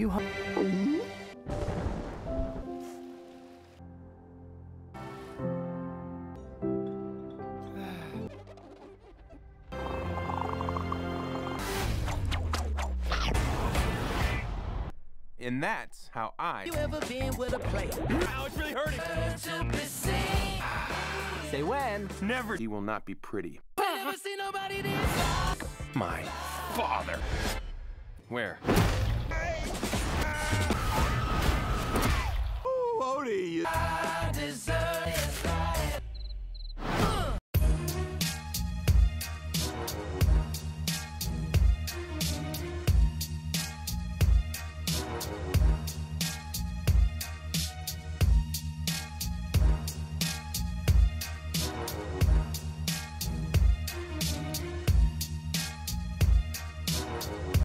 You hu- And that's how I. You ever been with a player? Ow, it's really hurting. Say when. Never. He will not be pretty. Never seen nobody this. My father. Where?